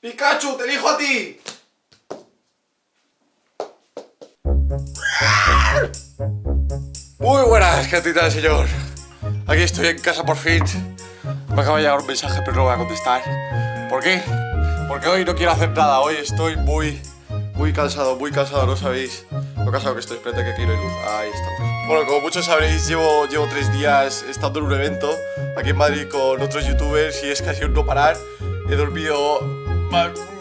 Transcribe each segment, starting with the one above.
Pikachu, te elijo a ti. Muy buenas, gatita señor. Aquí estoy en casa por fin. Me acaba de llegar un mensaje, pero no voy a contestar. ¿Por qué? Porque hoy no quiero hacer nada. Hoy estoy muy, muy cansado, muy cansado, no sabéis lo cansado que estoy. Espérate que aquí no hay luz. Ahí estamos. Bueno, como muchos sabréis, llevo, llevo tres días estando en un evento aquí en Madrid con otros youtubers y es casi un no parar. He dormido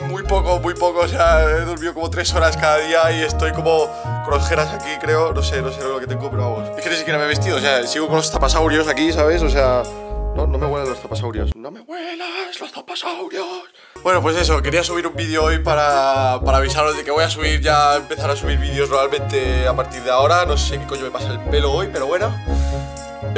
muy poco, muy poco. O sea, he dormido como tres horas cada día y estoy como con ojeras aquí, creo. No sé, no sé lo que tengo, pero vamos. Es que ni siquiera me he vestido. O sea, sigo con los tapasaurios aquí, ¿sabes? O sea. No, no me huelan los tapasaurios. No me huelas los tapasaurios. Bueno, pues eso, quería subir un vídeo hoy para, para avisaros de que voy a subir ya, empezar a subir vídeos normalmente a partir de ahora. No sé qué coño me pasa el pelo hoy, pero bueno.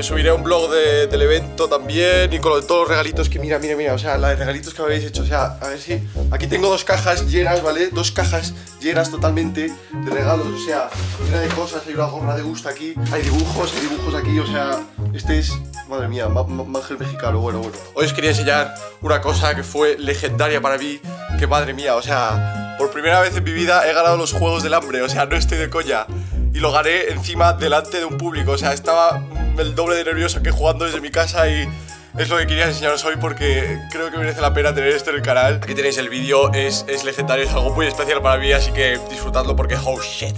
Subiré un blog de- del evento también y con todos los regalitos que mira, mira, mira, o sea, la de regalitos que me habéis hecho, o sea, a ver si... Aquí tengo dos cajas llenas, ¿vale? Dos cajas llenas totalmente de regalos, o sea, llena de cosas, hay una gorra de gusto aquí, hay dibujos, hay dibujos aquí, o sea, este es, madre mía, Mangel mexicano, bueno, bueno. Hoy os quería enseñar una cosa que fue legendaria para mí, que madre mía, o sea, por primera vez en mi vida he ganado los Juegos del Hambre, o sea, no estoy de coña y lo gané encima delante de un público. O sea, estaba el doble de nervioso que jugando desde mi casa y es lo que quería enseñaros hoy porque creo que merece la pena tener esto en el canal. Aquí tenéis el vídeo, es, es legendario, es algo muy especial para mí, así que disfrutadlo porque oh shit.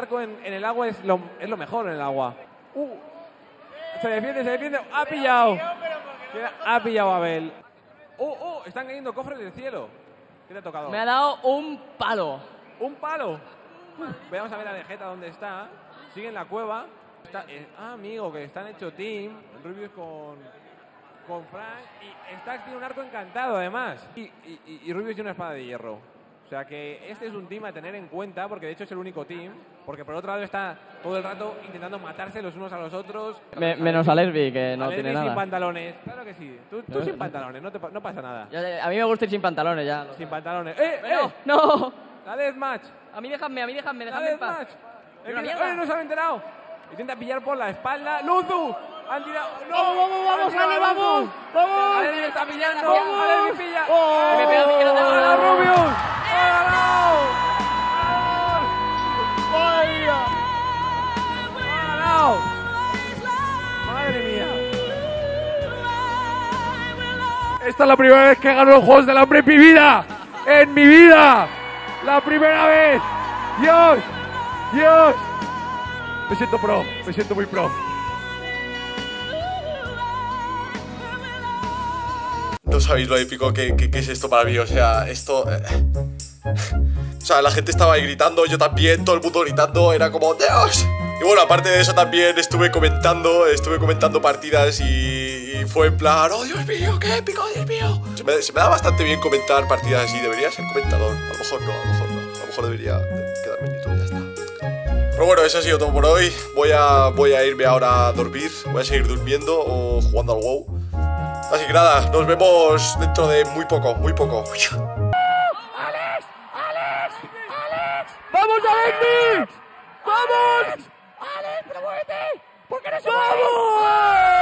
Arco, en, en el agua, es lo, es lo mejor en el agua. Uh, se defiende, se defiende. Ha pillado. Ha pillado a Abel. Uh, uh, están cayendo cofres del cielo. ¿Qué te ha tocado? Me ha dado un palo. Un palo. Veamos a ver a Vegeta dónde está. Sigue en la cueva. Está, eh, ah, amigo, que están hecho team. Rubius con, con Frank. Y Stack tiene un arco encantado, además. Y, y- y Rubius tiene una espada de hierro. O sea que este es un team a tener en cuenta, porque de hecho es el único team. Porque por otro lado está todo el rato intentando matarse los unos a los otros. Me- menos a Lesbi, que no Alerbi tiene sin nada. pantalones. Claro que sí. Tú, tú sin pantalones, no, te no pasa nada. Ya, a mí me gusta ir sin pantalones ya. Sin pantalones. ¡Eh, eh! no. ¡La deathmatch! A mí déjame, a mí déjame, ¡La déjame en paz. mierda. ¡Eh, no se han enterado! Intenta pillar por la espalda. ¡Luzu! ¡Han tirado! ¡No! Vamos, vamos, vamos, ¡Han tirado Ale, a vamos, vamos. ¡Alerbi está pillando! Vamos. Esta es la primera vez que gano los Juegos del Hambre en mi vida. ¡En mi vida! ¡La primera vez! ¡Dios! ¡Dios! Me siento pro, me siento muy pro. No sabéis lo épico que, que- es esto para mí, o sea, esto... eh. O sea, la gente estaba ahí gritando, yo también, todo el mundo gritando, era como ¡Dios! Y bueno, aparte de eso también estuve comentando, estuve comentando partidas y, fue en plan ¡Oh, Dios mío, qué épico, Dios mío! Se me, da bastante bien comentar partidas así, debería ser comentador, a lo mejor no, a lo mejor no, a lo mejor debería de- quedarme en YouTube, ya está. Pero bueno, eso ha sido todo por hoy, voy a, voy a irme ahora a dormir, voy a seguir durmiendo o jugando al WoW. Así que nada, nos vemos dentro de muy poco, muy poco. ¡Vamos, Alexis! ¡Vamos! ¿Por qué no se ¡Vamos!